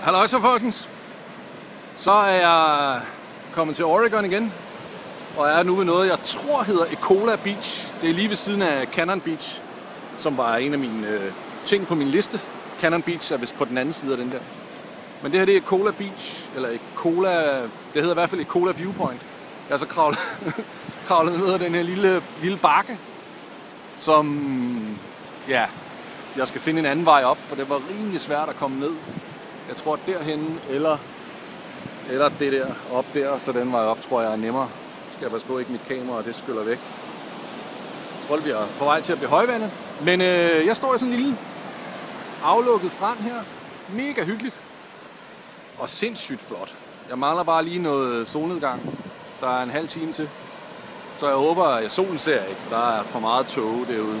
Hallo så folkens. Så er jeg kommet til Oregon igen. Og jeg er nu ved noget, jeg tror hedder Ecola Beach. Det er lige ved siden af Cannon Beach, som var en af mine øh, ting på min liste. Cannon Beach er vist på den anden side af den der. Men det her det er Ecola Beach, eller Ecola, det hedder i hvert fald Ecola Viewpoint. Jeg er så kravlet, kravlet ned ad den her lille, lille bakke, som, ja, jeg skal finde en anden vej op, for det var rimelig svært at komme ned. Jeg tror derhen eller, eller det der op der, så den vej op tror jeg er nemmere. Skal jeg passe på ikke mit kamera, og det skyller væk. Jeg tror, vi er på vej til at blive højvandet. Men øh, jeg står i sådan en lille aflukket strand her. Mega hyggeligt. Og sindssygt flot. Jeg mangler bare lige noget solnedgang. Der er en halv time til. Så jeg håber, at solen ser ikke, for der er for meget tåge derude.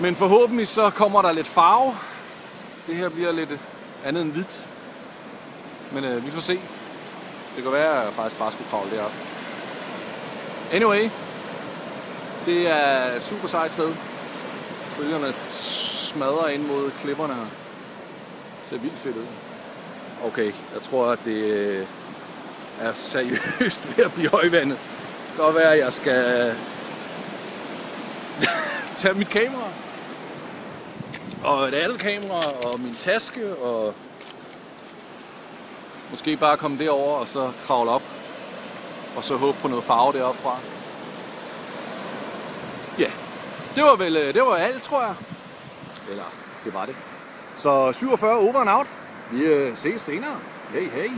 Men forhåbentlig så kommer der lidt farve. Det her bliver lidt øh, andet end hvidt. Men øh, vi får se. Det kan være, at jeg faktisk bare skulle kravle derop. Anyway. Det er et super sejt sted. Bølgerne smadrer ind mod klipperne her. Det ser vildt fedt ud. Okay, jeg tror, at det øh, er seriøst ved at blive højvandet. Det kan godt være, at jeg skal tage mit kamera og et andet kamera og min taske og måske bare komme derover og så kravle op og så håbe på noget farve deroppe fra. Ja, det var vel øh, det var alt, tror jeg. Eller det var det. Så 47 over and out. Vi øh, ses senere. Hey, hey.